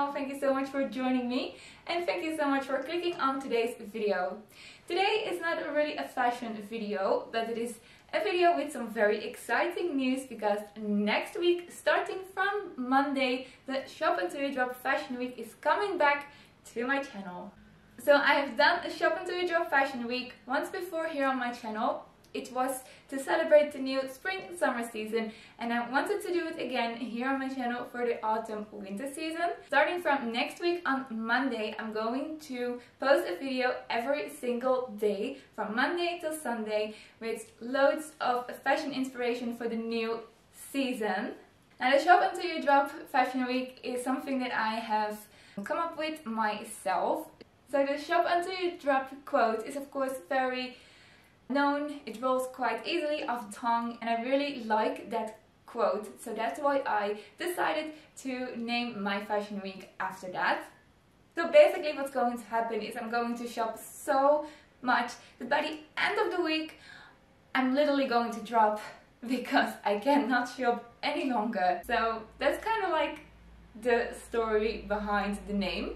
channel. Thank you so much for joining me and thank you so much for clicking on today's video. Today is not really a fashion video, but it is a video with some very exciting news because next week, starting from Monday, the Shop Until You Drop Fashion Week is coming back to my channel. So I have done a Shop Until You Drop Fashion Week once before here on my channel it was to celebrate the new spring summer season and I wanted to do it again here on my channel for the autumn winter season. Starting from next week on Monday I'm going to post a video every single day from Monday till Sunday with loads of fashion inspiration for the new season. Now the shop until you drop fashion week is something that I have come up with myself. So the shop until you drop quote is of course very known, it rolls quite easily off the tongue and I really like that quote so that's why I decided to name my fashion week after that. So basically what's going to happen is I'm going to shop so much that by the end of the week I'm literally going to drop because I cannot shop any longer. So that's kind of like the story behind the name.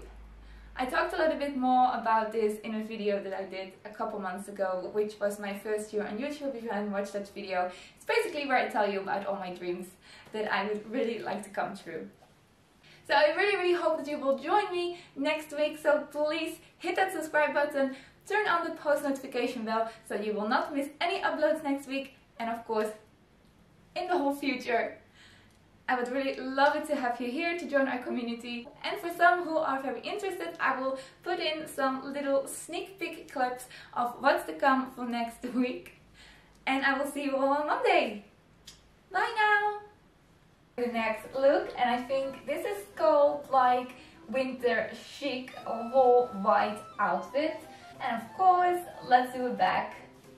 I talked a little bit more about this in a video that I did a couple months ago, which was my first year on YouTube. If you haven't watched that video, it's basically where I tell you about all my dreams that I would really like to come true. So I really, really hope that you will join me next week. So please hit that subscribe button, turn on the post notification bell so you will not miss any uploads next week. And of course, in the whole future, I would really love it to have you here to join our community. And for some who are very interested, I will put in some little sneak peek clips of what's to come for next week. And I will see you all on Monday. Bye now! The next look, and I think this is called like winter chic, whole white outfit. And of course, let's do it back.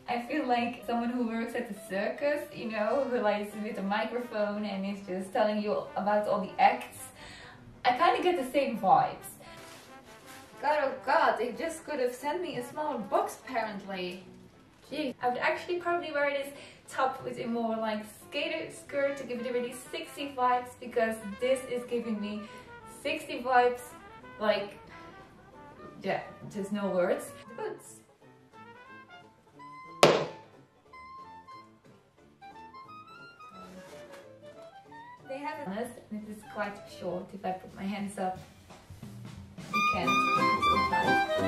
I feel like someone who works at the circus, you know, who likes with a microphone and is just telling you about all the acts. I kind of get the same vibes. God, oh God, they just could have sent me a smaller box apparently. Jeez. I would actually probably wear this top with a more like skater skirt to give it a really 60 vibes because this is giving me 60 vibes like, yeah, just no words. Boots. Have and it is quite short if I put my hands up. You can't.